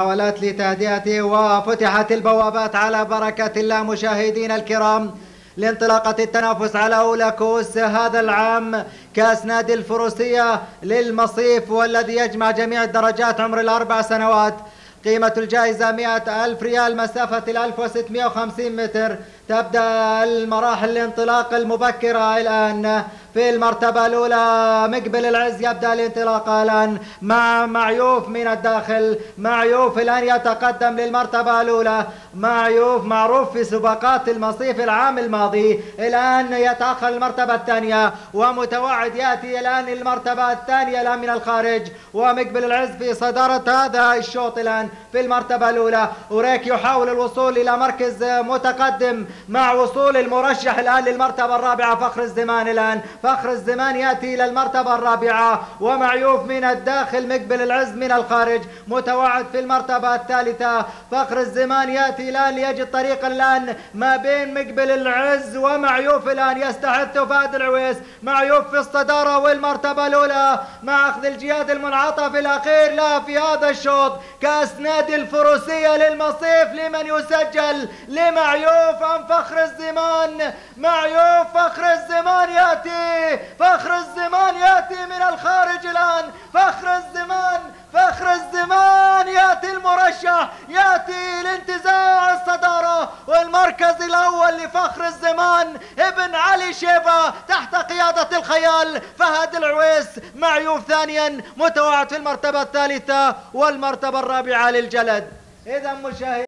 محاولات لتهدئته وفتحت البوابات على بركة الله مشاهدينا الكرام لانطلاقة التنافس على أولى كؤوس هذا العام كأس نادي الفروسية للمصيف والذي يجمع جميع الدرجات عمر الأربع سنوات. قيمة الجائزة مئة ألف ريال مسافة الألف وستمائة وخمسين متر. تبدأ المراحل الانطلاق المبكرة الآن. في المرتبة الأولى مقبل العز يبدأ الانطلاق الآن مع معيوف من الداخل. معيوف الآن يتقدم للمرتبة الأولى. معيوف معروف في سباقات المصيف العام الماضي. الآن يتأخر المرتبة الثانية ومتوعد يأتي الآن المرتبة الثانية الآن من الخارج. ومقبل العز في صدارة هذا الشوط الآن في المرتبة الأولى. وريك يحاول الوصول إلى مركز متقدم مع وصول المرشح الآن للمرتبة الرابعة فخر الزمان الآن. فخر الزمان يأتي إلى المرتبة الرابعة ومعيوف من الداخل مقبل العز من الخارج متوعد في المرتبة الثالثة. فخر الزمان يأتي الآن ليجد طريقا الآن ما بين مقبل العز ومعيوف الآن يستحث فهد العويس. معيوف في الصدارة والمرتبة الأولى مع أخذ الجهاد المنعطف الأخير لا في هذا الشوط. كأس نادي الفروسية للمصيف لمن يسجل؟ لمعيوف أم فخر الزمان؟ معيوف فخر الزمان يأتي فخر الزمان يأتي من الخارج الآن. فخر الزمان فخر الزمان يأتي المرشح يأتي لانتزاع الصدارة. والمركز الأول لفخر الزمان ابن علي شيبة تحت قيادة الخيال فهد العويس. معيوف ثانيا متوعد في المرتبة الثالثة والمرتبة الرابعة للجلد. إذا مشاهد